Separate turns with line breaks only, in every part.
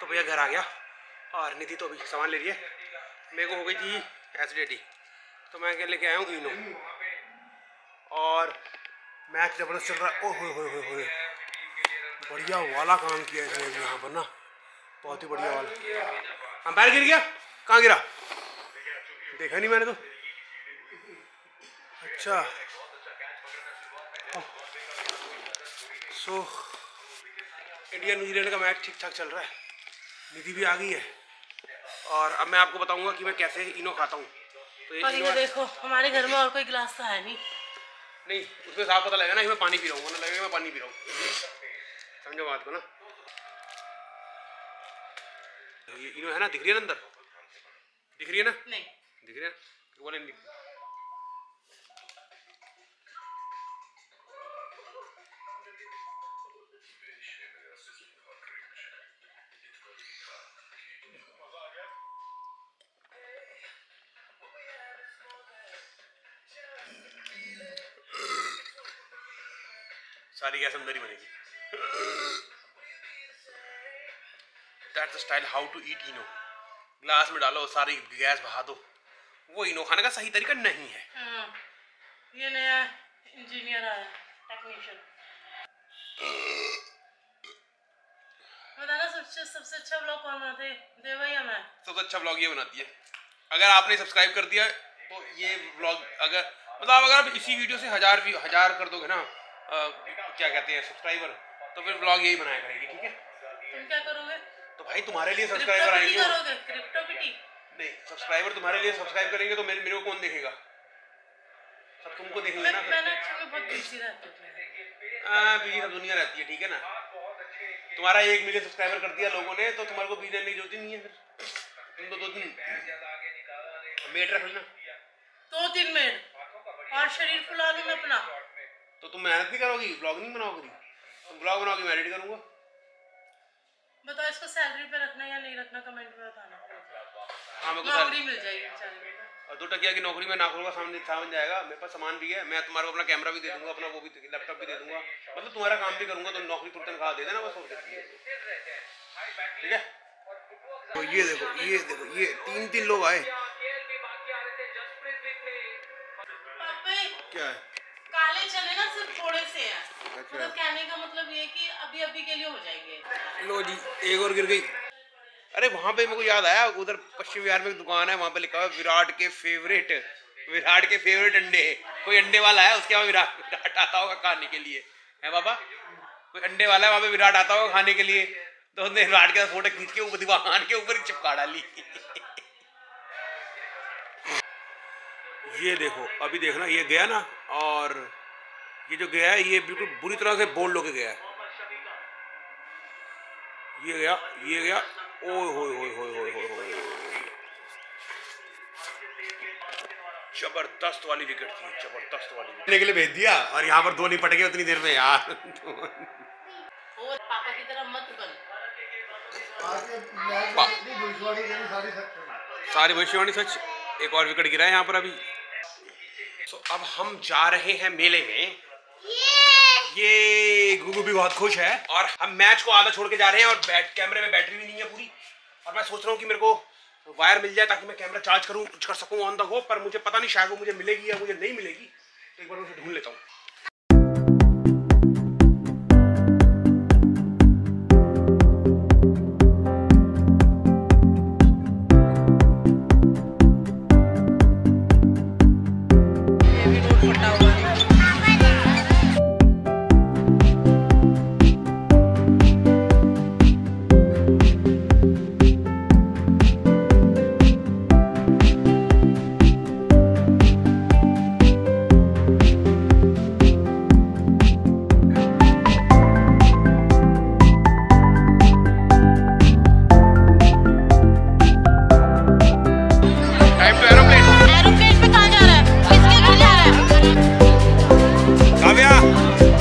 तो भैया घर आ गया। और निधि तो अभी सामान ले रही है। मेरे को हो गई थी एसिडिटी तो मैं क्या लेके आया हूँ इनो और मैच ज़बरदस्त चल रहा है। ओह हो हो हो बढ़िया वाला काम किया इसने यहाँ पर ना। बहुत ही बढ़िया वाला। अंपायर गिर गया। कहाँ गिरा? देखा नहीं मैंने तो। अच्छा। सो इंडिया न्यूजीलैंड का मैच ठीक ठाक चल रहा है। निधि भी आ गई है। और अब मैं आपको बताऊँगा कि मैं कैसे इनो खाता हूँ। तो इनो
ये देखो हमारे घर में और कोई गिलास तो है नहीं।
नहीं उसमें साफ़ पता लगेगा ना कि मैं पानी पी रहा हूँ। वरना लगेगा मैं पानी पी रहा हूँ। समझो बात को ना। ये इनो है ना दिख रही है ना अंदर? दिख रही है ना?
नहीं।
दिख रही है ना? बोले सारी गैस अंदर ही बनेगी। That's the style how to eat Eno glass में डालो सारी गैस बहा दो। वो इनो खाने का सही तरीका नहीं है।
हाँ, ये नया इंजीनियर आया टेक्नीशियन बताना सबसे सबसे अच्छा ब्लॉग कौन बनाते हैं? देवा या मैं।
सबसे अच्छा ब्लॉग ये बनाती है। अगर आपने सब्सक्राइब कर दिया तो ये ब्लॉग अगर मतलब अगर आप इसी वीडियो से हज़ार हज़ार कर दोगे ना क्या कहते हैं सब्सक्राइबर तो फिर ब्लॉग यही बनाया करेगी ठीक है?
तुम क्या करोगे?
तो भाई तुम्हारे लिए सब्सक्राइबर आएँगे
करोगे? क्रिप्टो पिटी
नहीं सब्सक्राइबर तुम्हारे लिए सब्सक्राइब करेंगे तो मेरे मेरे को कौन देखेगा? सब तुमको देखेंगे ना
मैंने बहुत बिज़ी रहती हाँ
बिज़ी सब दुनिया रहती है ठीक है ना? तुम्हारा एक मिलियन सब्सक्राइबर कर दिया लोगों ने तो तुम्हारे को दिन की ज़रूरत ही नहीं है फिर। तुम तो दो दिन मेट रख लेना।
दो तीन मिनट और शरीर फुला लूँगा अपना।
तो तुम मेहनत नहीं करोगी ब्लॉग नहीं बनाओगी? तुम ब्लॉग बनाओगी मैं एडिट करूँगा।
बताओ इसको सैलरी पे रखना या नहीं रखना कमेंट में बताना।
हाँ मेरे को
नौकरी मिल जाएगी बेचारे
और दो टकिया की नौकरी में नाखून का सामने सामन जाएगा। मेरे पास सामान भी है मैं तुम्हारे को अपना कैमरा भी दे दूँगा अपना वो भी लैपटॉप भी दे दूँगा। मतलब तुम्हारा काम भी करूँगा तो नौकरी तुरंत तनख्वाह दे देना बस और ठीक है? तो ये देखो ये देखो ये तीन तीन लोग आए। क्या है?
काले चने ना सिर्फ़ थोड़े से हैं।
अच्छा।
मतलब कहने का मतलब ये कि अभी अभी के लिए हो जाएँगे।
लो जी एक और गिर गई। अरे वहाँ पे मेरे को याद आया उधर पश्चिम बिहार में एक दुकान है वहाँ पे लिखा हुआ विराट के फेवरेट विराट के फेवरेट अंडे कोई अंडे वाला है उसके वहाँ विराट विराट आता होगा खाने के लिए। है बाबा? कोई अंडे वाला है वहाँ पे विराट आता होगा खाने के लिए। तो उसने विराट के साथ फ़ोटो खींच के ऊपर दीवान के ऊपर चिपका डाली ये देखो अभी देखना ये गया ना? और ये जो गया है ये बिल्कुल बुरी तरह से बोल्ड होके गया है। ये गया ये गया ओए होए होए होए होए होए होए। ज़बरदस्त वाली विकेट थी ज़बरदस्त वाली विकेट के लिए भेज दिया और यहाँ पर दो नहीं पटके उतनी देर में यार।
और पापा की तरह मत बन।
सारी
भविष्यवाणी सच। एक और विकेट गिरा है यहाँ पर अभी। तो अब हम जा रहे हैं मेले में। ये गुगू भी बहुत खुश है। और हम मैच को आधा छोड़ के जा रहे हैं और बैट कैमरे में बैटरी भी नहीं है पूरी। और मैं सोच रहा हूँ कि मेरे को वायर मिल जाए ताकि मैं कैमरा चार्ज करूँ कुछ कर सकूँ ऑन द गो पर मुझे पता नहीं शायद वो मुझे मिलेगी या मुझे नहीं मिलेगी। तो एक बार मुझे ढूंढ लेता हूँ।
Bye.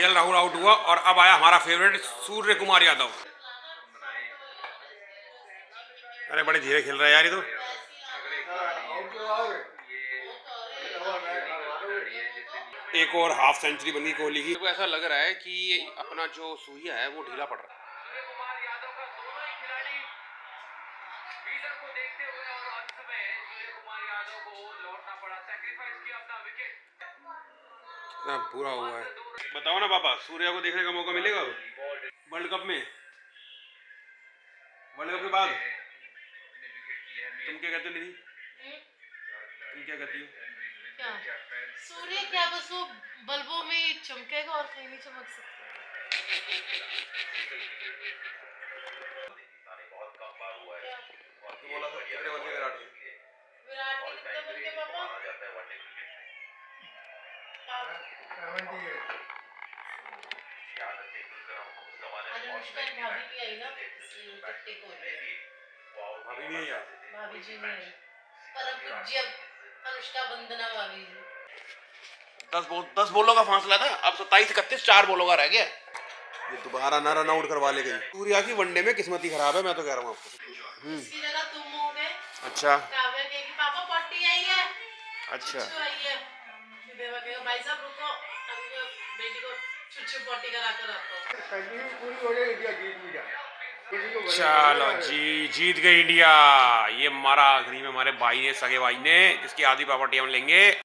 हुआ
और अब आया हमारा फेवरेट सूर्य कुमार यादव। अरे बड़े धीरे खेल रहा है यार ये तो। एक और हाफ़ सेंचुरी बनी कोहली की। तो ऐसा लग रहा है कि अपना जो सूर्या है, वो ढीला पड़ रहा है।
पड़ा किया अपना विकेट
इतना बुरा हुआ है। बताओ ना पापा सूर्या को देखने का मौका मिलेगा? वर्ल्ड कप में? वर्ल्ड कप के बाद? तुम क्या कहते हो निधि? तुम क्या कहती हो?
सूर्य क्या बस वो बल्बों में चमकेगा और कहीं नहीं चमक सकता?
कितने विराट
भाभी भी आई ना इसलिए कितने को
अभी नहीं है।
भाभी जी ने परम पूज्य अनुष्का वंदना भाभी जी।
दस बॉल दस बोलों का फासला था। अब सत्ताईस इकतीस चार बोलों का रह गया। ये दोबारा ना रन आउट करवा ले गई सूर्या की वनडे में किस्मत ही खराब है मैं तो कह रहा हूँ आपको।
इसकी जगह तुम हो गए।
अच्छा।
काव्या कहेगी पापा पट्टी आई है।
अच्छा।
है कहेगा भाई साहब रुको। अभी मैं बेटी को पट्टी करा कर आता हूँ।
हो बड़ा-
चलो जी जीत गई इंडिया। ये हमारा आखिरी में हमारे भाई ने सगे भाई ने जिसकी आधी प्रॉपर्टी हम लेंगे।